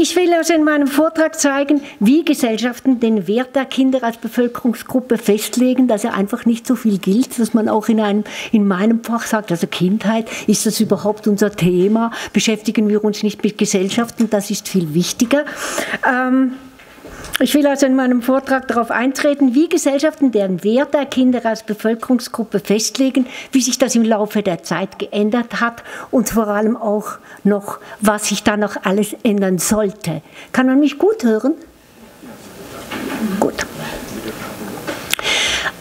Ich will also in meinem Vortrag zeigen, wie Gesellschaften den Wert der Kinder als Bevölkerungsgruppe festlegen, dass er einfach nicht so viel gilt, dass man auch in, einem, in meinem Fach sagt, also Kindheit, ist das überhaupt unser Thema? Beschäftigen wir uns nicht mit Gesellschaften? Das ist viel wichtiger. Ähm, ich will also in meinem Vortrag darauf eintreten, wie Gesellschaften deren Wert der Kinder als Bevölkerungsgruppe festlegen, wie sich das im Laufe der Zeit geändert hat und vor allem auch noch, was sich da noch alles ändern sollte. Kann man mich gut hören? Gut.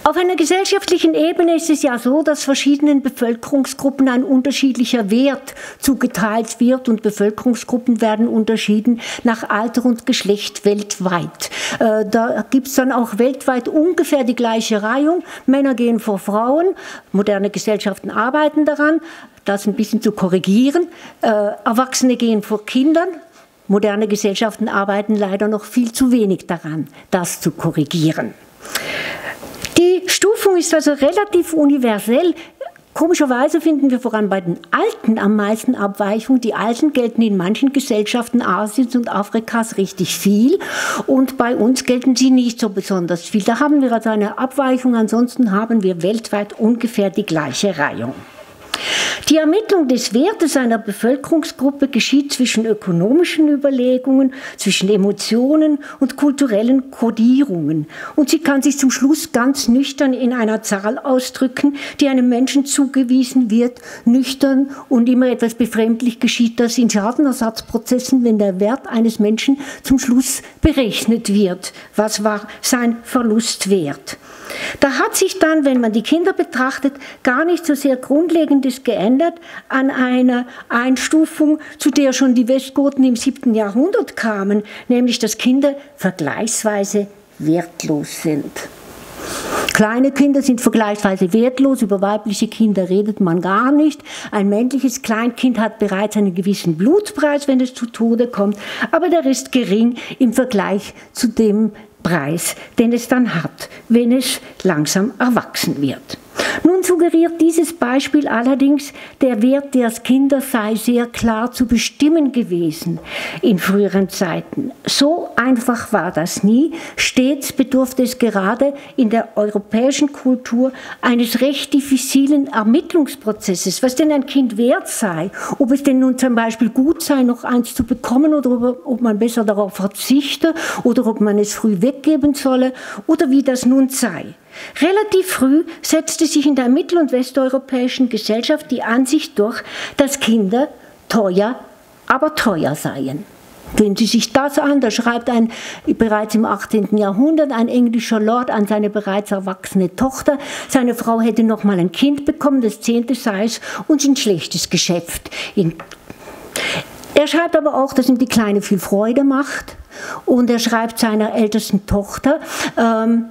Auf einer gesellschaftlichen Ebene ist es ja so, dass verschiedenen Bevölkerungsgruppen ein unterschiedlicher Wert zugeteilt wird und Bevölkerungsgruppen werden unterschieden nach Alter und Geschlecht weltweit. Äh, da gibt es dann auch weltweit ungefähr die gleiche Reihung. Männer gehen vor Frauen, moderne Gesellschaften arbeiten daran, das ein bisschen zu korrigieren. Äh, Erwachsene gehen vor Kindern, Moderne Gesellschaften arbeiten leider noch viel zu wenig daran, das zu korrigieren. Die Stufung ist also relativ universell. Komischerweise finden wir vor allem bei den Alten am meisten Abweichungen. Die Alten gelten in manchen Gesellschaften Asiens und Afrikas richtig viel und bei uns gelten sie nicht so besonders viel. Da haben wir also eine Abweichung, ansonsten haben wir weltweit ungefähr die gleiche Reihung. Die Ermittlung des Wertes einer Bevölkerungsgruppe geschieht zwischen ökonomischen Überlegungen, zwischen Emotionen und kulturellen Kodierungen. Und sie kann sich zum Schluss ganz nüchtern in einer Zahl ausdrücken, die einem Menschen zugewiesen wird, nüchtern und immer etwas befremdlich geschieht das in Schadenersatzprozessen, wenn der Wert eines Menschen zum Schluss berechnet wird. Was war sein Verlustwert? Da hat sich dann, wenn man die Kinder betrachtet, gar nicht so sehr Grundlegendes geändert an einer Einstufung, zu der schon die Westgoten im 7. Jahrhundert kamen, nämlich dass Kinder vergleichsweise wertlos sind. Kleine Kinder sind vergleichsweise wertlos, über weibliche Kinder redet man gar nicht. Ein männliches Kleinkind hat bereits einen gewissen Blutpreis, wenn es zu Tode kommt, aber der ist gering im Vergleich zu dem Preis, den es dann hat, wenn es langsam erwachsen wird. Nun suggeriert dieses Beispiel allerdings, der Wert der Kinder sei sehr klar zu bestimmen gewesen in früheren Zeiten. So einfach war das nie. Stets bedurfte es gerade in der europäischen Kultur eines recht diffizilen Ermittlungsprozesses, was denn ein Kind wert sei, ob es denn nun zum Beispiel gut sei, noch eins zu bekommen oder ob man besser darauf verzichte oder ob man es früh weggeben solle oder wie das nun sei. Relativ früh setzte sich in der mittel- und westeuropäischen Gesellschaft die Ansicht durch, dass Kinder teuer, aber teuer seien. Wenn Sie sich das an, da schreibt ein bereits im 18. Jahrhundert ein englischer Lord an seine bereits erwachsene Tochter, seine Frau hätte noch mal ein Kind bekommen, das zehnte sei es und ein schlechtes Geschäft. Er schreibt aber auch, dass ihm die Kleine viel Freude macht und er schreibt seiner ältesten Tochter, ähm,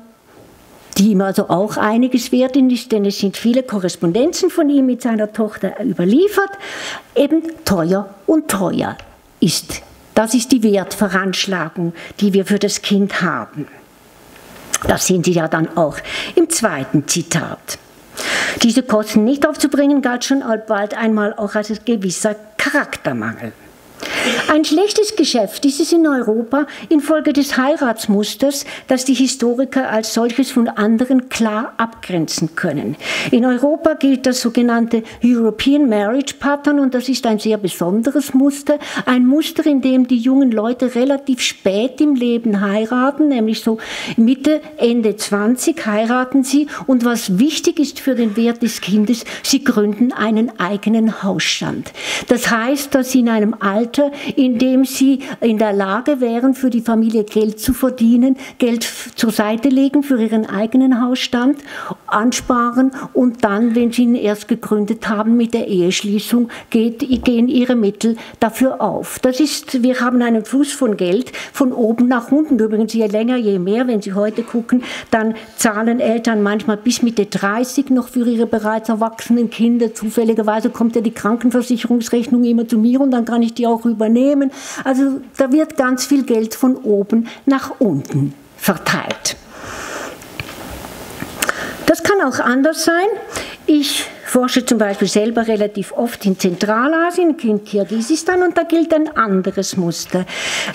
die ihm also auch einiges wert ist, denn es sind viele Korrespondenzen von ihm mit seiner Tochter überliefert. Eben teuer und teuer ist. Das ist die Wertveranschlagung, die wir für das Kind haben. Das sehen Sie ja dann auch im zweiten Zitat. Diese Kosten nicht aufzubringen, galt schon bald einmal auch als gewisser Charaktermangel. Ein schlechtes Geschäft ist es in Europa infolge des Heiratsmusters, das die Historiker als solches von anderen klar abgrenzen können. In Europa gilt das sogenannte European Marriage Pattern und das ist ein sehr besonderes Muster. Ein Muster, in dem die jungen Leute relativ spät im Leben heiraten, nämlich so Mitte, Ende 20 heiraten sie und was wichtig ist für den Wert des Kindes, sie gründen einen eigenen Hausstand. Das heißt, dass sie in einem Alter, indem sie in der Lage wären, für die Familie Geld zu verdienen, Geld zur Seite legen für ihren eigenen Hausstand, ansparen und dann, wenn sie ihn erst gegründet haben mit der Eheschließung, geht, gehen ihre Mittel dafür auf. Das ist, wir haben einen Fluss von Geld von oben nach unten. Übrigens, je länger, je mehr, wenn Sie heute gucken, dann zahlen Eltern manchmal bis Mitte 30 noch für ihre bereits erwachsenen Kinder. Zufälligerweise kommt ja die Krankenversicherungsrechnung immer zu mir und dann kann ich die auch übernehmen übernehmen. Also da wird ganz viel Geld von oben nach unten verteilt. Das kann auch anders sein. Ich forsche zum Beispiel selber relativ oft in Zentralasien, in Kirgisistan, und da gilt ein anderes Muster.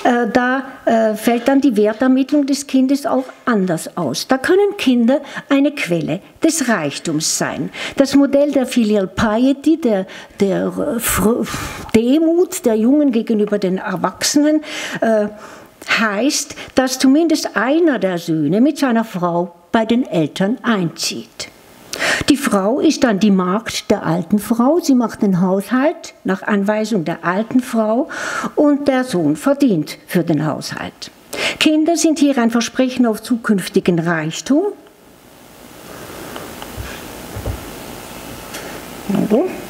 Äh, da äh, fällt dann die Wertermittlung des Kindes auch anders aus. Da können Kinder eine Quelle des Reichtums sein. Das Modell der Filial Piety, der, der Demut der Jungen gegenüber den Erwachsenen, äh, heißt, dass zumindest einer der Söhne mit seiner Frau bei den Eltern einzieht. Die Frau ist dann die Magd der alten Frau. Sie macht den Haushalt nach Anweisung der alten Frau und der Sohn verdient für den Haushalt. Kinder sind hier ein Versprechen auf zukünftigen Reichtum. Okay.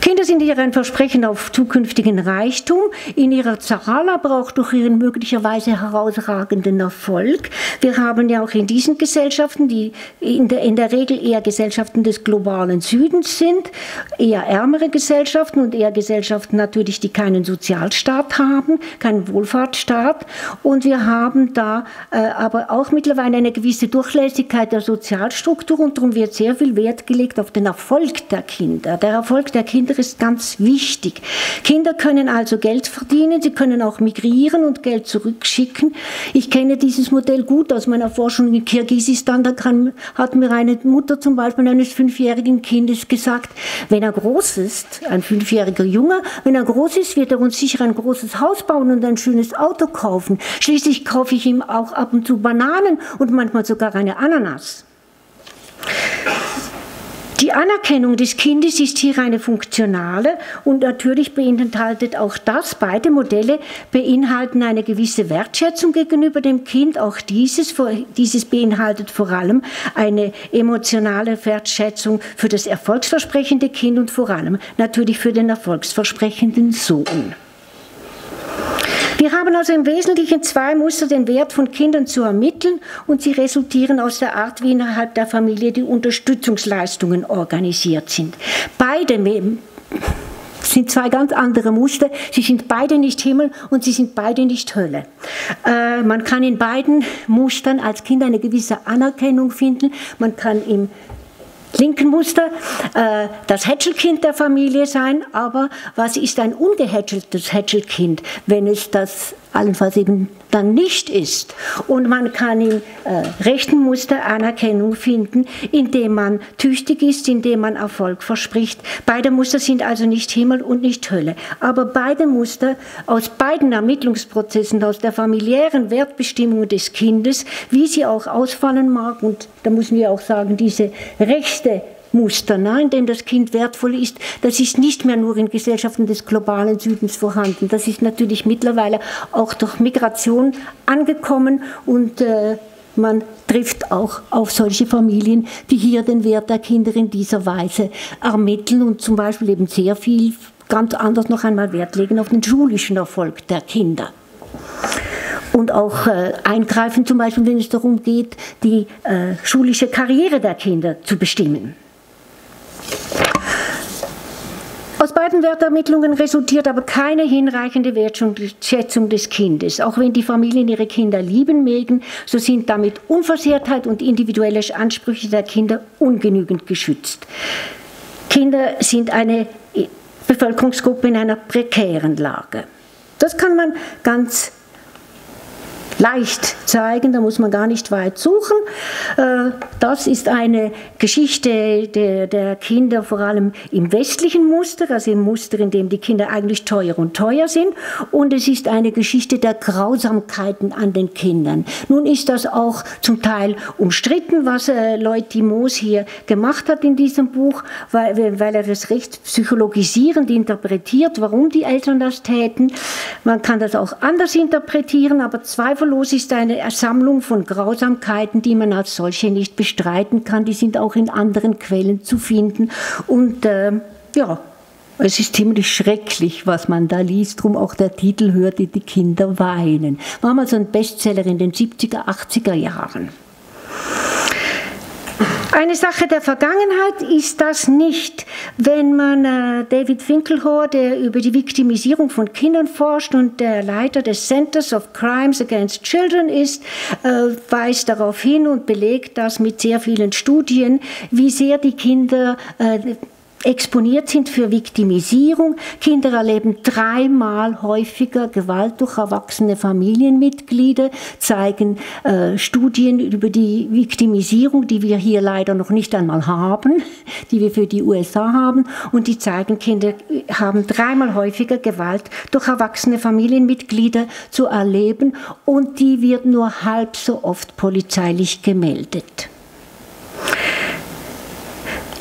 Kinder sind hier ein Versprechen auf zukünftigen Reichtum, in ihrer Zahl, aber auch durch ihren möglicherweise herausragenden Erfolg. Wir haben ja auch in diesen Gesellschaften, die in der, in der Regel eher Gesellschaften des globalen Südens sind, eher ärmere Gesellschaften und eher Gesellschaften natürlich, die keinen Sozialstaat haben, keinen Wohlfahrtsstaat. Und wir haben da äh, aber auch mittlerweile eine gewisse Durchlässigkeit der Sozialstruktur und darum wird sehr viel Wert gelegt auf den Erfolg der Kinder. Der Erfolg der Kinder ist ganz wichtig. Kinder können also Geld verdienen, sie können auch migrieren und Geld zurückschicken. Ich kenne dieses Modell gut aus meiner Forschung in Kirgisistan. Da kann, hat mir eine Mutter zum Beispiel eines fünfjährigen Kindes gesagt, wenn er groß ist, ein fünfjähriger Junge, wenn er groß ist, wird er uns sicher ein großes Haus bauen und ein schönes Auto kaufen. Schließlich kaufe ich ihm auch ab und zu Bananen und manchmal sogar eine Ananas. Die Anerkennung des Kindes ist hier eine funktionale und natürlich beinhaltet auch das, beide Modelle beinhalten eine gewisse Wertschätzung gegenüber dem Kind. Auch dieses, dieses beinhaltet vor allem eine emotionale Wertschätzung für das erfolgsversprechende Kind und vor allem natürlich für den erfolgsversprechenden Sohn. Wir haben also im Wesentlichen zwei Muster, den Wert von Kindern zu ermitteln und sie resultieren aus der Art, wie innerhalb der Familie die Unterstützungsleistungen organisiert sind. Beide sind zwei ganz andere Muster. Sie sind beide nicht Himmel und sie sind beide nicht Hölle. Äh, man kann in beiden Mustern als Kind eine gewisse Anerkennung finden. Man kann im linken Muster äh, das Hätschelkind der Familie sein, aber was ist ein ungehätscheltes Hätschelkind, wenn es das allenfalls eben dann nicht ist. Und man kann im äh, rechten Muster Anerkennung finden, indem man tüchtig ist, indem man Erfolg verspricht. Beide Muster sind also nicht Himmel und nicht Hölle. Aber beide Muster aus beiden Ermittlungsprozessen, aus der familiären Wertbestimmung des Kindes, wie sie auch ausfallen mag, und da müssen wir auch sagen, diese rechte Muster, ne, in dem das Kind wertvoll ist, das ist nicht mehr nur in Gesellschaften des globalen Südens vorhanden. Das ist natürlich mittlerweile auch durch Migration angekommen und äh, man trifft auch auf solche Familien, die hier den Wert der Kinder in dieser Weise ermitteln und zum Beispiel eben sehr viel ganz anders noch einmal Wert legen auf den schulischen Erfolg der Kinder und auch äh, eingreifen, zum Beispiel, wenn es darum geht, die äh, schulische Karriere der Kinder zu bestimmen. Aus beiden Wertermittlungen resultiert aber keine hinreichende Wertschätzung des Kindes. Auch wenn die Familien ihre Kinder lieben mögen, so sind damit Unversehrtheit und individuelle Ansprüche der Kinder ungenügend geschützt. Kinder sind eine Bevölkerungsgruppe in einer prekären Lage. Das kann man ganz leicht zeigen, da muss man gar nicht weit suchen. Äh, das ist eine Geschichte der, der, Kinder vor allem im westlichen Muster, also im Muster, in dem die Kinder eigentlich teuer und teuer sind. Und es ist eine Geschichte der Grausamkeiten an den Kindern. Nun ist das auch zum Teil umstritten, was äh, Lloyd Moos hier gemacht hat in diesem Buch, weil, weil er es recht psychologisierend interpretiert, warum die Eltern das täten. Man kann das auch anders interpretieren, aber zweifellos Zweifellos ist eine Sammlung von Grausamkeiten, die man als solche nicht bestreiten kann. Die sind auch in anderen Quellen zu finden. Und äh, ja, es ist ziemlich schrecklich, was man da liest. Drum auch der Titel hörte die Kinder weinen. War mal so ein Bestseller in den 70er, 80er Jahren. Eine Sache der Vergangenheit ist das nicht, wenn man äh, David Finkelhor, der über die Viktimisierung von Kindern forscht und der Leiter des Centers of Crimes Against Children ist, äh, weist darauf hin und belegt das mit sehr vielen Studien, wie sehr die Kinder äh, exponiert sind für Viktimisierung. Kinder erleben dreimal häufiger Gewalt durch erwachsene Familienmitglieder, zeigen äh, Studien über die Viktimisierung, die wir hier leider noch nicht einmal haben, die wir für die USA haben. Und die zeigen, Kinder haben dreimal häufiger Gewalt durch erwachsene Familienmitglieder zu erleben und die wird nur halb so oft polizeilich gemeldet.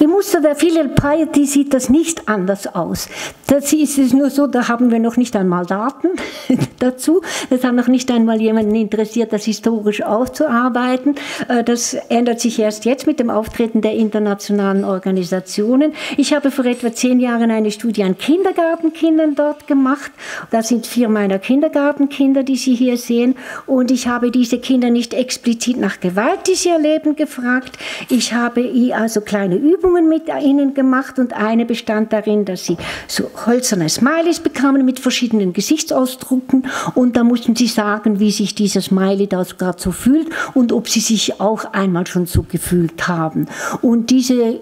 Im Muster der Filial Piety sieht das nicht anders aus. Das ist es nur so, da haben wir noch nicht einmal Daten dazu. Das hat noch nicht einmal jemanden interessiert, das historisch aufzuarbeiten. Äh, das ändert sich erst jetzt mit dem Auftreten der internationalen Organisationen. Ich habe vor etwa zehn Jahren eine Studie an Kindergartenkindern dort gemacht. Das sind vier meiner Kindergartenkinder, die Sie hier sehen. Und ich habe diese Kinder nicht explizit nach Gewalt, die sie erleben, gefragt. Ich habe also kleine Übungen Übungen mit ihnen gemacht und eine bestand darin, dass sie so hölzerne Smileys bekamen mit verschiedenen Gesichtsausdrucken und da mussten sie sagen, wie sich dieser Smiley da gerade so fühlt und ob sie sich auch einmal schon so gefühlt haben. Und diese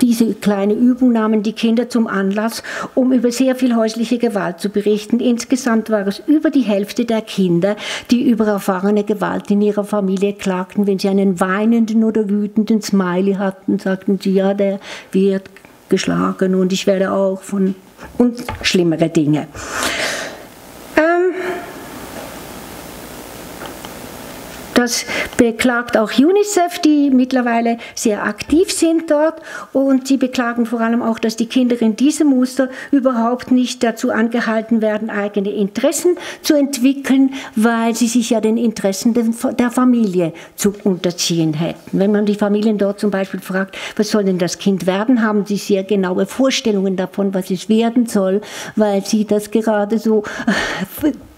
diese kleine Übung nahmen die Kinder zum Anlass, um über sehr viel häusliche Gewalt zu berichten. Insgesamt war es über die Hälfte der Kinder, die über erfahrene Gewalt in ihrer Familie klagten. Wenn sie einen weinenden oder wütenden Smiley hatten, sagten sie, ja, der wird geschlagen und ich werde auch von und schlimmere Dinge. Das beklagt auch UNICEF, die mittlerweile sehr aktiv sind dort. Und sie beklagen vor allem auch, dass die Kinder in diesem Muster überhaupt nicht dazu angehalten werden, eigene Interessen zu entwickeln, weil sie sich ja den Interessen der Familie zu unterziehen hätten. Wenn man die Familien dort zum Beispiel fragt, was soll denn das Kind werden, haben sie sehr genaue Vorstellungen davon, was es werden soll, weil sie das gerade so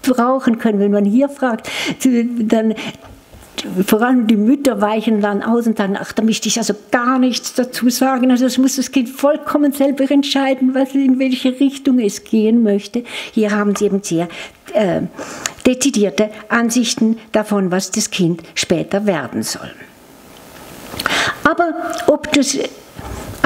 brauchen können. Wenn man hier fragt, dann vor allem die Mütter weichen dann aus und dann, ach, da möchte ich also gar nichts dazu sagen. Also das muss das Kind vollkommen selber entscheiden, was, in welche Richtung es gehen möchte. Hier haben sie eben sehr äh, dezidierte Ansichten davon, was das Kind später werden soll. Aber ob das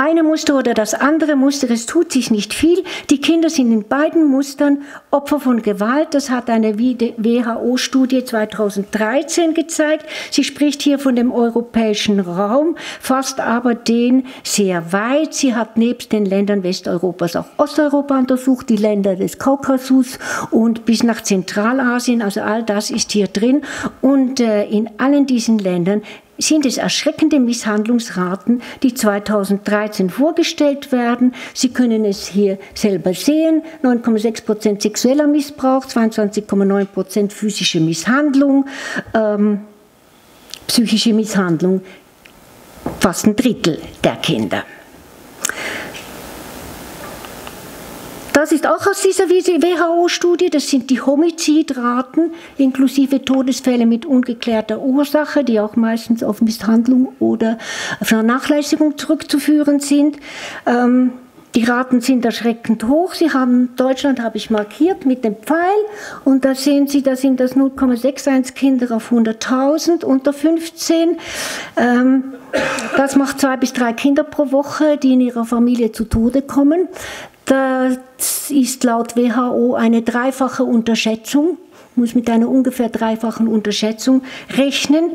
eine Muster oder das andere Muster, es tut sich nicht viel. Die Kinder sind in beiden Mustern Opfer von Gewalt. Das hat eine WHO-Studie 2013 gezeigt. Sie spricht hier von dem europäischen Raum, fasst aber den sehr weit. Sie hat nebst den Ländern Westeuropas auch Osteuropa untersucht, die Länder des Kaukasus und bis nach Zentralasien. Also all das ist hier drin. Und äh, in allen diesen Ländern sind es erschreckende Misshandlungsraten, die 2013 vorgestellt werden. Sie können es hier selber sehen. 9,6 Prozent sexueller Missbrauch, 22,9 Prozent physische Misshandlung, ähm, psychische Misshandlung, fast ein Drittel der Kinder. Das ist auch aus dieser WHO-Studie, das sind die Homizidraten inklusive Todesfälle mit ungeklärter Ursache, die auch meistens auf Misshandlung oder Vernachlässigung zurückzuführen sind. Ähm, die Raten sind erschreckend hoch. Sie haben, Deutschland habe ich markiert mit dem Pfeil und da sehen Sie, da sind das 0,61 Kinder auf 100.000 unter 15. Ähm, das macht zwei bis drei Kinder pro Woche, die in ihrer Familie zu Tode kommen. Das ist laut WHO eine dreifache Unterschätzung muss mit einer ungefähr dreifachen Unterschätzung rechnen.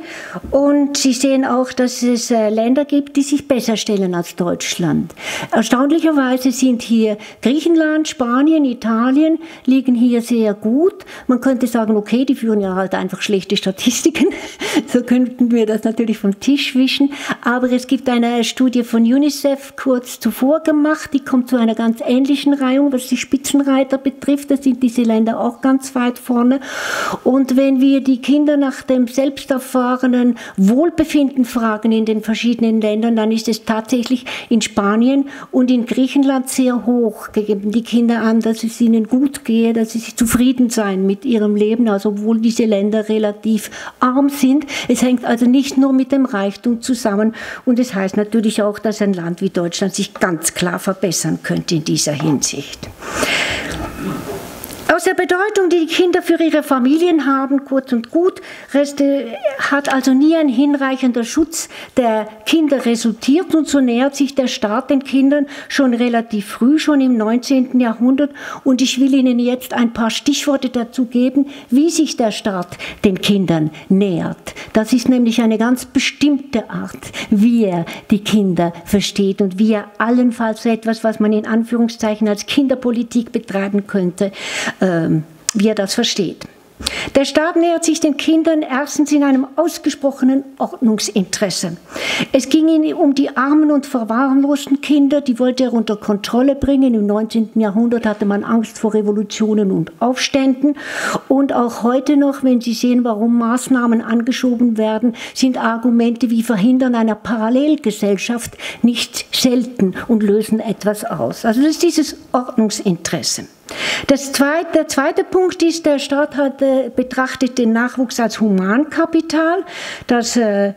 Und Sie sehen auch, dass es äh, Länder gibt, die sich besser stellen als Deutschland. Erstaunlicherweise sind hier Griechenland, Spanien, Italien liegen hier sehr gut. Man könnte sagen, okay, die führen ja halt einfach schlechte Statistiken. so könnten wir das natürlich vom Tisch wischen. Aber es gibt eine Studie von UNICEF kurz zuvor gemacht, die kommt zu einer ganz ähnlichen Reihung, was die Spitzenreiter betrifft. Da sind diese Länder auch ganz weit vorne. Und wenn wir die Kinder nach dem selbst erfahrenen Wohlbefinden fragen in den verschiedenen Ländern, dann ist es tatsächlich in Spanien und in Griechenland sehr hoch. Geben die Kinder an, dass es ihnen gut gehe, dass sie zufrieden seien mit ihrem Leben, also obwohl diese Länder relativ arm sind. Es hängt also nicht nur mit dem Reichtum zusammen und es heißt natürlich auch, dass ein Land wie Deutschland sich ganz klar verbessern könnte in dieser Hinsicht. Aus der Bedeutung, die die Kinder für ihre Familien haben, kurz und gut, hat also nie ein hinreichender Schutz der Kinder resultiert und so nähert sich der Staat den Kindern schon relativ früh, schon im 19. Jahrhundert. Und ich will Ihnen jetzt ein paar Stichworte dazu geben, wie sich der Staat den Kindern nähert. Das ist nämlich eine ganz bestimmte Art, wie er die Kinder versteht und wie er allenfalls so etwas, was man in Anführungszeichen als Kinderpolitik betreiben könnte, wie er das versteht. Der Staat nähert sich den Kindern erstens in einem ausgesprochenen Ordnungsinteresse. Es ging ihm um die armen und verwahrlosten Kinder, die wollte er unter Kontrolle bringen. Im 19. Jahrhundert hatte man Angst vor Revolutionen und Aufständen. Und auch heute noch, wenn Sie sehen, warum Maßnahmen angeschoben werden, sind Argumente wie Verhindern einer Parallelgesellschaft nicht selten und lösen etwas aus. Also das ist dieses Ordnungsinteresse. Zweite, der zweite Punkt ist, der Staat hat, äh, betrachtet den Nachwuchs als Humankapital, das, äh,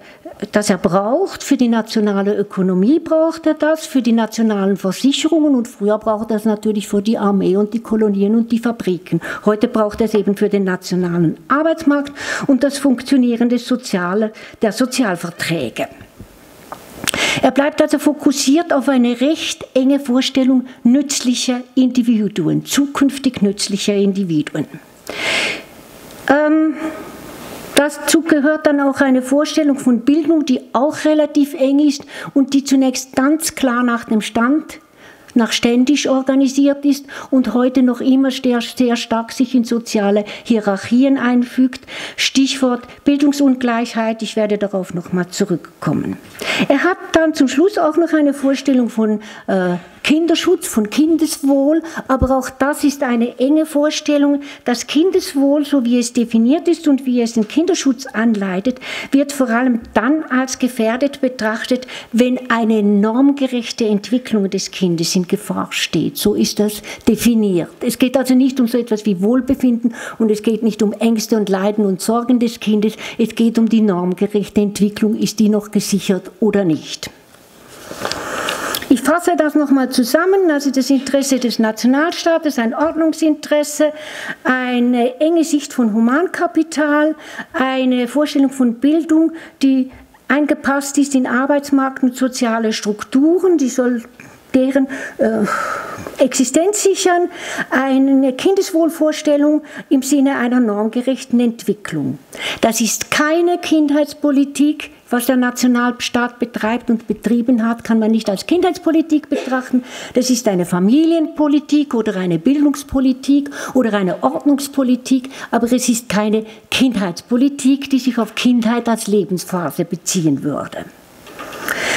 das er braucht. Für die nationale Ökonomie braucht er das, für die nationalen Versicherungen und früher braucht er es natürlich für die Armee und die Kolonien und die Fabriken. Heute braucht er es eben für den nationalen Arbeitsmarkt und das Funktionieren des Soziale, der Sozialverträge. Er bleibt also fokussiert auf eine recht enge Vorstellung nützlicher Individuen, zukünftig nützlicher Individuen. Ähm, Dazu gehört dann auch eine Vorstellung von Bildung, die auch relativ eng ist und die zunächst ganz klar nach dem Stand nach ständig organisiert ist und heute noch immer sehr, sehr stark sich in soziale Hierarchien einfügt. Stichwort Bildungsungleichheit, ich werde darauf nochmal zurückkommen. Er hat dann zum Schluss auch noch eine Vorstellung von äh, Kinderschutz, von Kindeswohl, aber auch das ist eine enge Vorstellung. Das Kindeswohl, so wie es definiert ist und wie es den Kinderschutz anleitet, wird vor allem dann als gefährdet betrachtet, wenn eine normgerechte Entwicklung des Kindes in Gefahr steht. So ist das definiert. Es geht also nicht um so etwas wie Wohlbefinden und es geht nicht um Ängste und Leiden und Sorgen des Kindes. Es geht um die normgerechte Entwicklung. Ist die noch gesichert oder nicht? Ich fasse das nochmal zusammen, also das Interesse des Nationalstaates, ein Ordnungsinteresse, eine enge Sicht von Humankapital, eine Vorstellung von Bildung, die eingepasst ist in Arbeitsmarkt und soziale Strukturen, die soll deren äh, Existenz sichern, eine Kindeswohlvorstellung im Sinne einer normgerechten Entwicklung. Das ist keine Kindheitspolitik, was der Nationalstaat betreibt und betrieben hat, kann man nicht als Kindheitspolitik betrachten. Das ist eine Familienpolitik oder eine Bildungspolitik oder eine Ordnungspolitik, aber es ist keine Kindheitspolitik, die sich auf Kindheit als Lebensphase beziehen würde.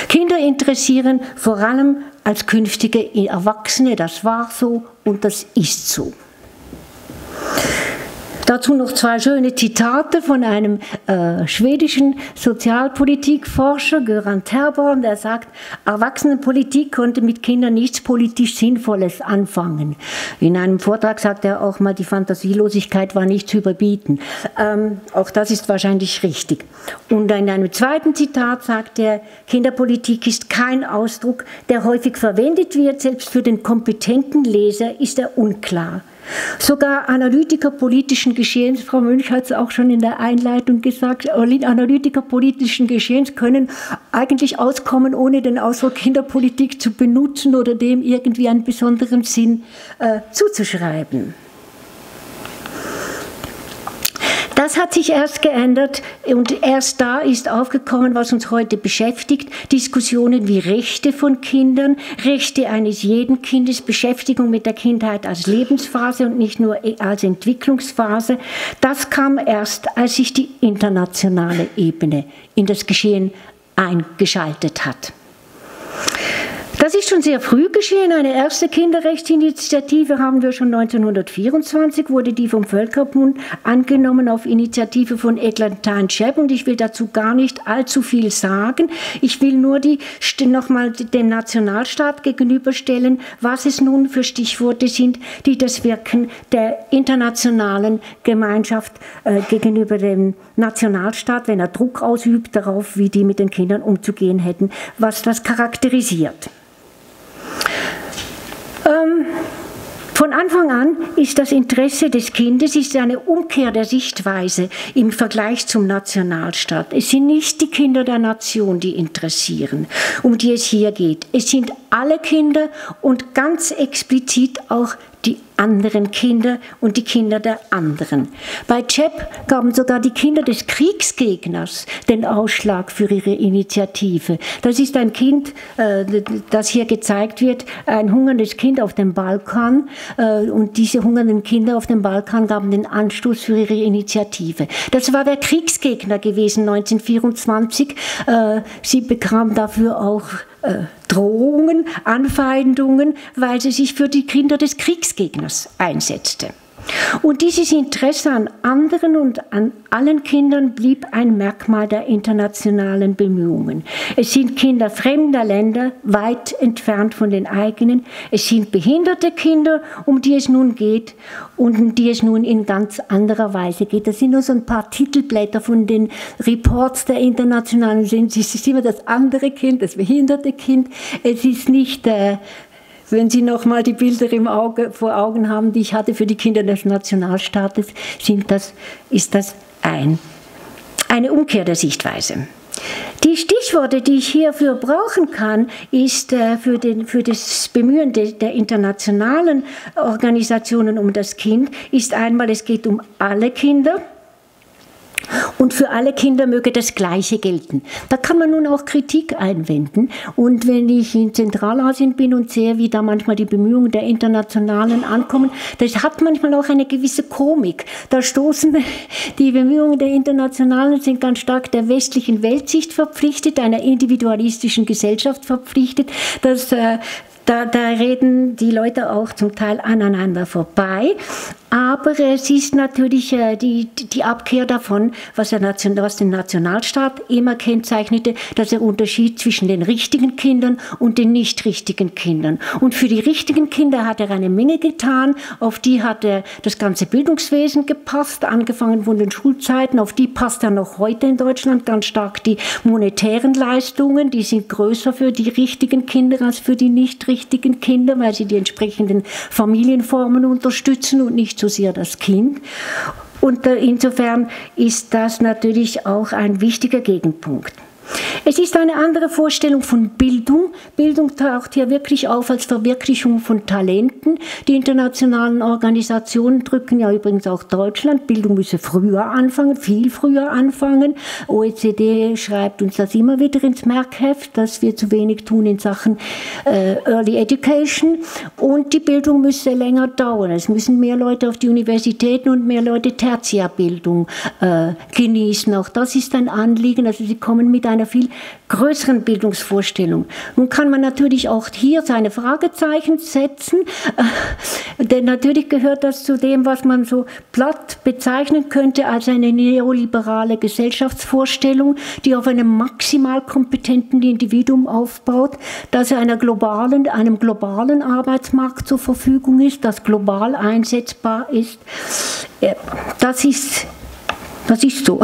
Kinder interessieren vor allem als künftige Erwachsene, das war so und das ist so. Dazu noch zwei schöne Zitate von einem äh, schwedischen Sozialpolitikforscher, Göran Terborn, der sagt, Erwachsenenpolitik konnte mit Kindern nichts politisch Sinnvolles anfangen. In einem Vortrag sagt er auch mal, die Fantasielosigkeit war nicht zu überbieten. Ähm, auch das ist wahrscheinlich richtig. Und in einem zweiten Zitat sagt er, Kinderpolitik ist kein Ausdruck, der häufig verwendet wird, selbst für den kompetenten Leser ist er unklar. Sogar Analytiker politischen Geschehens, Frau Münch hat es auch schon in der Einleitung gesagt, Analytiker politischen Geschehens können eigentlich auskommen, ohne den Ausdruck Kinderpolitik zu benutzen oder dem irgendwie einen besonderen Sinn äh, zuzuschreiben. Das hat sich erst geändert und erst da ist aufgekommen, was uns heute beschäftigt. Diskussionen wie Rechte von Kindern, Rechte eines jeden Kindes, Beschäftigung mit der Kindheit als Lebensphase und nicht nur als Entwicklungsphase. Das kam erst, als sich die internationale Ebene in das Geschehen eingeschaltet hat. Das ist schon sehr früh geschehen. Eine erste Kinderrechtsinitiative haben wir schon 1924, wurde die vom Völkerbund angenommen auf Initiative von Eglantin Schepp und ich will dazu gar nicht allzu viel sagen. Ich will nur die nochmal dem Nationalstaat gegenüberstellen, was es nun für Stichworte sind, die das Wirken der internationalen Gemeinschaft äh, gegenüber dem Nationalstaat, wenn er Druck ausübt darauf, wie die mit den Kindern umzugehen hätten, was das charakterisiert. Ähm, von Anfang an ist das Interesse des Kindes ist eine Umkehr der Sichtweise im Vergleich zum Nationalstaat. Es sind nicht die Kinder der Nation, die interessieren, um die es hier geht. Es sind alle Kinder und ganz explizit auch die anderen Kinder und die Kinder der anderen. Bei CHEP gaben sogar die Kinder des Kriegsgegners den Ausschlag für ihre Initiative. Das ist ein Kind, äh, das hier gezeigt wird, ein hungerndes Kind auf dem Balkan äh, und diese hungernden Kinder auf dem Balkan gaben den Anstoß für ihre Initiative. Das war der Kriegsgegner gewesen 1924. Äh, sie bekam dafür auch Drohungen, Anfeindungen, weil sie sich für die Kinder des Kriegsgegners einsetzte. Und dieses Interesse an anderen und an allen Kindern blieb ein Merkmal der internationalen Bemühungen. Es sind Kinder fremder Länder, weit entfernt von den eigenen. Es sind behinderte Kinder, um die es nun geht und um die es nun in ganz anderer Weise geht. Das sind nur so ein paar Titelblätter von den Reports der internationalen. Es ist immer das andere Kind, das behinderte Kind. Es ist nicht äh, wenn Sie noch mal die Bilder im Auge, vor Augen haben, die ich hatte für die Kinder des Nationalstaates, sind das, ist das ein, eine Umkehr der Sichtweise. Die Stichworte, die ich hierfür brauchen kann, ist äh, für, den, für das Bemühen de, der internationalen Organisationen um das Kind, ist einmal, es geht um alle Kinder, und für alle Kinder möge das Gleiche gelten. Da kann man nun auch Kritik einwenden. Und wenn ich in Zentralasien bin und sehe, wie da manchmal die Bemühungen der Internationalen ankommen, das hat manchmal auch eine gewisse Komik. Da stoßen die Bemühungen der Internationalen sind ganz stark der westlichen Weltsicht verpflichtet, einer individualistischen Gesellschaft verpflichtet. Das äh, da, da, reden die Leute auch zum Teil aneinander vorbei. Aber es ist natürlich äh, die, die Abkehr davon, was, der Nation, was den Nationalstaat immer kennzeichnete, dass er Unterschied zwischen den richtigen Kindern und den nicht richtigen Kindern. Und für die richtigen Kinder hat er eine Menge getan, auf die hat er das ganze Bildungswesen gepasst, angefangen von den Schulzeiten, auf die passt er noch heute in Deutschland ganz stark. Die monetären Leistungen, die sind größer für die richtigen Kinder als für die nicht richtigen Kinder, weil sie die entsprechenden Familienformen unterstützen und nicht so sehr das Kind. Und insofern ist das natürlich auch ein wichtiger Gegenpunkt. Es ist eine andere Vorstellung von Bildung. Bildung taucht hier wirklich auf als Verwirklichung von Talenten. Die internationalen Organisationen drücken ja übrigens auch Deutschland. Bildung müsse früher anfangen, viel früher anfangen. OECD schreibt uns das immer wieder ins Merkheft, dass wir zu wenig tun in Sachen äh, Early Education. Und die Bildung müsse länger dauern. Es müssen mehr Leute auf die Universitäten und mehr Leute Tertiärbildung äh, genießen. Auch das ist ein Anliegen. Also sie kommen mit einer viel größeren Bildungsvorstellung. Nun kann man natürlich auch hier seine Fragezeichen setzen, äh, denn natürlich gehört das zu dem, was man so platt bezeichnen könnte als eine neoliberale Gesellschaftsvorstellung, die auf einem maximal kompetenten Individuum aufbaut, das einer globalen, einem globalen Arbeitsmarkt zur Verfügung ist, das global einsetzbar ist. Äh, das ist das ist so.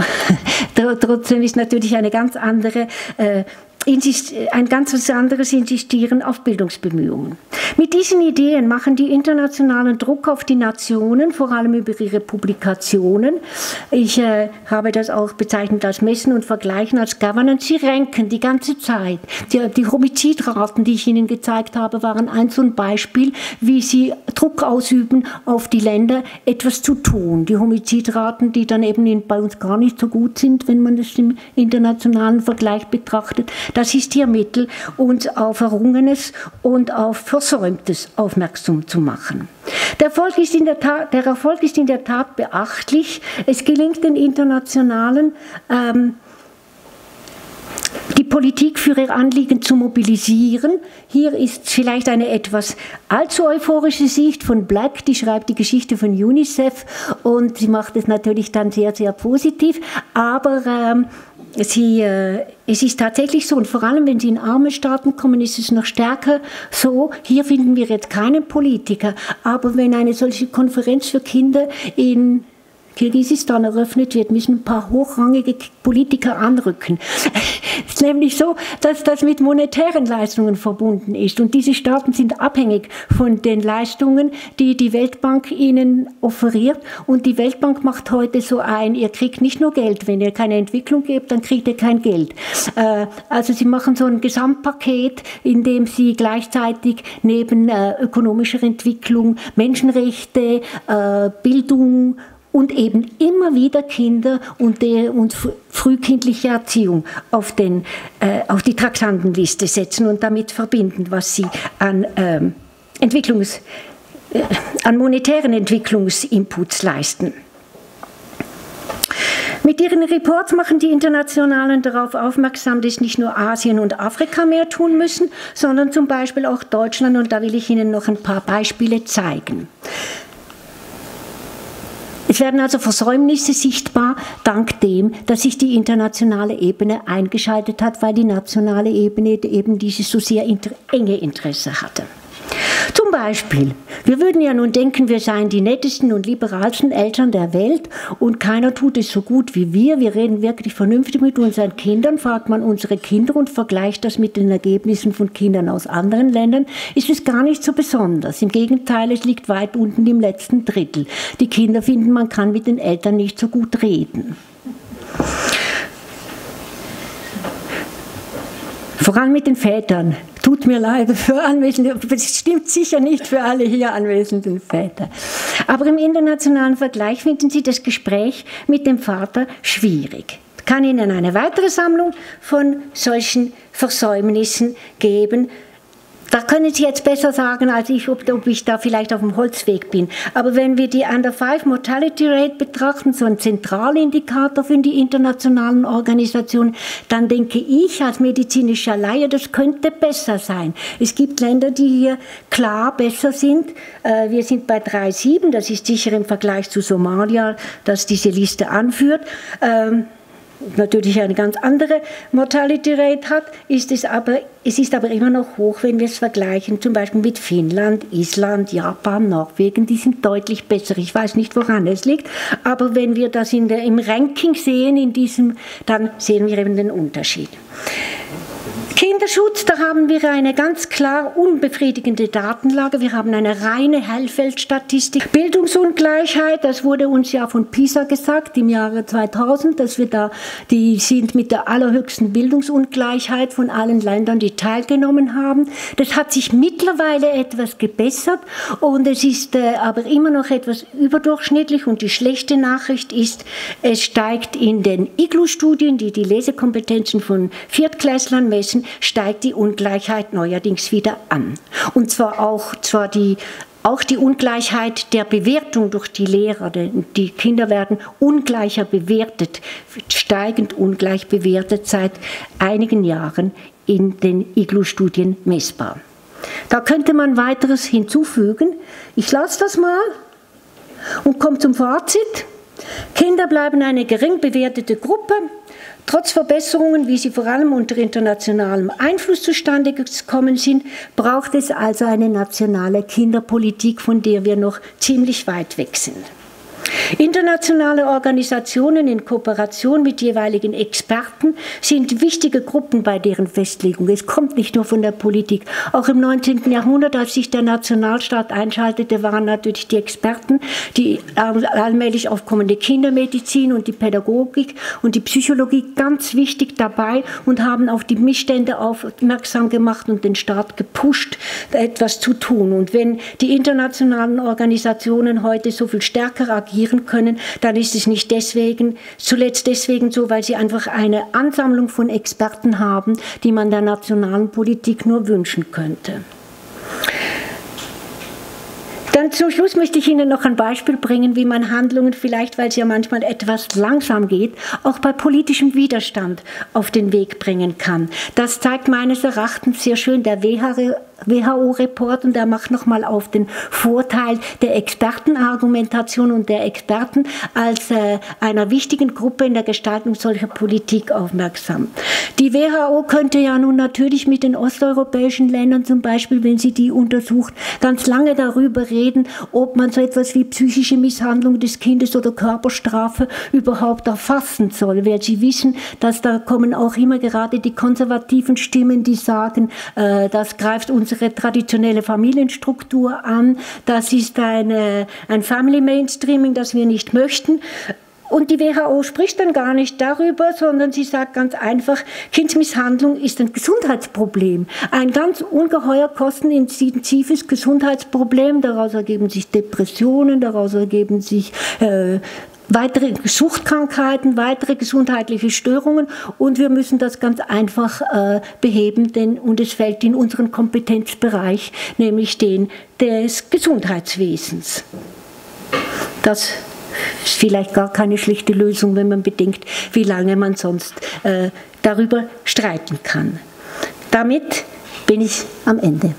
Trotzdem ist natürlich eine ganz andere äh, ein ganz anderes Insistieren auf Bildungsbemühungen. Mit diesen Ideen machen die internationalen Druck auf die Nationen, vor allem über ihre Publikationen. Ich äh, habe das auch bezeichnet als Messen und Vergleichen, als Governance. Sie ranken die ganze Zeit. Die, die Homizidraten, die ich Ihnen gezeigt habe, waren ein so ein Beispiel, wie sie Druck ausüben auf die Länder, etwas zu tun. Die Homizidraten, die dann eben in, bei uns gar nicht so gut sind, wenn man das im internationalen Vergleich betrachtet. Das ist Ihr Mittel, uns auf Errungenes und auf Versäumtes aufmerksam zu machen. Der Erfolg, ist in der Tat, der Erfolg ist in der Tat beachtlich. Es gelingt den internationalen ähm, die Politik für ihr Anliegen zu mobilisieren. Hier ist vielleicht eine etwas allzu euphorische Sicht von Black, die schreibt die Geschichte von UNICEF und sie macht es natürlich dann sehr, sehr positiv, aber ähm, Sie, äh, es ist tatsächlich so, und vor allem wenn Sie in arme Staaten kommen, ist es noch stärker so. Hier finden wir jetzt keinen Politiker, aber wenn eine solche Konferenz für Kinder in Kirgisistan eröffnet wird, müssen ein paar hochrangige Politiker anrücken. Es ist nämlich so, dass das mit monetären Leistungen verbunden ist. Und diese Staaten sind abhängig von den Leistungen, die die Weltbank ihnen offeriert. Und die Weltbank macht heute so ein, ihr kriegt nicht nur Geld, wenn ihr keine Entwicklung gebt, dann kriegt ihr kein Geld. Äh, also sie machen so ein Gesamtpaket, in dem sie gleichzeitig neben äh, ökonomischer Entwicklung, Menschenrechte, äh, Bildung, und eben immer wieder Kinder und, der, und frühkindliche Erziehung auf, den, äh, auf die Traktandenliste setzen und damit verbinden, was sie an, ähm, Entwicklungs, äh, an monetären Entwicklungsinputs leisten. Mit ihren Reports machen die Internationalen darauf aufmerksam, dass nicht nur Asien und Afrika mehr tun müssen, sondern zum Beispiel auch Deutschland. Und da will ich Ihnen noch ein paar Beispiele zeigen. Es werden also Versäumnisse sichtbar, dank dem, dass sich die internationale Ebene eingeschaltet hat, weil die nationale Ebene eben dieses so sehr enge Interesse hatte. Zum Beispiel, wir würden ja nun denken, wir seien die nettesten und liberalsten Eltern der Welt und keiner tut es so gut wie wir. Wir reden wirklich vernünftig mit unseren Kindern, fragt man unsere Kinder und vergleicht das mit den Ergebnissen von Kindern aus anderen Ländern, ist es gar nicht so besonders. Im Gegenteil, es liegt weit unten im letzten Drittel. Die Kinder finden, man kann mit den Eltern nicht so gut reden. Vor allem mit den Vätern. Tut mir leid für Anwesende, das stimmt sicher nicht für alle hier anwesenden Väter. Aber im internationalen Vergleich finden Sie das Gespräch mit dem Vater schwierig. Ich kann Ihnen eine weitere Sammlung von solchen Versäumnissen geben, da können Sie jetzt besser sagen als ich, ob, ob, ich da vielleicht auf dem Holzweg bin. Aber wenn wir die Under 5 Mortality Rate betrachten, so ein Zentralindikator für die internationalen Organisationen, dann denke ich als medizinischer Laie, das könnte besser sein. Es gibt Länder, die hier klar besser sind. Äh, wir sind bei 3,7, das ist sicher im Vergleich zu Somalia, das diese Liste anführt. Natürlich eine ganz andere Mortality Rate hat, ist es aber, es ist aber immer noch hoch, wenn wir es vergleichen, zum Beispiel mit Finnland, Island, Japan, Norwegen, die sind deutlich besser. Ich weiß nicht, woran es liegt, aber wenn wir das in der, im Ranking sehen, in diesem, dann sehen wir eben den Unterschied. Kinderschutz, da haben wir eine ganz klar unbefriedigende Datenlage. Wir haben eine reine Hellfeldstatistik. Bildungsungleichheit, das wurde uns ja von PISA gesagt im Jahre 2000, dass wir da, die sind mit der allerhöchsten Bildungsungleichheit von allen Ländern, die teilgenommen haben. Das hat sich mittlerweile etwas gebessert und es ist äh, aber immer noch etwas überdurchschnittlich und die schlechte Nachricht ist, es steigt in den IGLU-Studien, die die Lesekompetenzen von Viertklässlern messen, steigt die Ungleichheit neuerdings wieder an. Und zwar auch zwar die auch die Ungleichheit der Bewertung durch die Lehrer, die Kinder werden ungleicher bewertet, steigend ungleich bewertet seit einigen Jahren in den IGLU-Studien messbar. Da könnte man weiteres hinzufügen. Ich lasse das mal und komme zum Fazit. Kinder bleiben eine gering bewertete Gruppe, Trotz Verbesserungen, wie sie vor allem unter internationalem Einfluss zustande gekommen sind, braucht es also eine nationale Kinderpolitik, von der wir noch ziemlich weit weg sind. Internationale Organisationen in Kooperation mit jeweiligen Experten sind wichtige Gruppen bei deren Festlegung. Es kommt nicht nur von der Politik. Auch im 19. Jahrhundert, als sich der Nationalstaat einschaltete, waren natürlich die Experten, die allmählich aufkommende Kindermedizin und die Pädagogik und die Psychologie ganz wichtig dabei und haben auf die Missstände aufmerksam gemacht und den Staat gepusht, etwas zu tun. Und wenn die internationalen Organisationen heute so viel stärker agieren, agieren können, dann ist es nicht deswegen, zuletzt deswegen so, weil sie einfach eine Ansammlung von Experten haben, die man der nationalen Politik nur wünschen könnte. Dann zum Schluss möchte ich Ihnen noch ein Beispiel bringen, wie man Handlungen vielleicht, weil es ja manchmal etwas langsam geht, auch bei politischem Widerstand auf den Weg bringen kann. Das zeigt meines Erachtens sehr schön der WHO-Report und der macht nochmal auf den Vorteil der Expertenargumentation und der Experten als äh, einer wichtigen Gruppe in der Gestaltung solcher Politik aufmerksam. Die WHO könnte ja nun natürlich mit den osteuropäischen Ländern zum Beispiel, wenn sie die untersucht, ganz lange darüber reden, ob man so etwas wie psychische Misshandlung des Kindes oder Körperstrafe überhaupt erfassen soll, weil sie wissen, dass da kommen auch immer gerade die konservativen Stimmen, die sagen, äh, das greift unsere traditionelle Familienstruktur an, das ist eine, ein Family Mainstreaming, das wir nicht möchten. Und die WHO spricht dann gar nicht darüber, sondern sie sagt ganz einfach, Kindsmisshandlung ist ein Gesundheitsproblem. Ein ganz ungeheuer kostenintensives Gesundheitsproblem. Daraus ergeben sich Depressionen, daraus ergeben sich äh, weitere Suchtkrankheiten, weitere gesundheitliche Störungen und wir müssen das ganz einfach äh, beheben, denn und es fällt in unseren Kompetenzbereich, nämlich den des Gesundheitswesens. Das ist vielleicht gar keine schlichte Lösung, wenn man bedenkt, wie lange man sonst äh, darüber streiten kann. Damit bin ich am Ende.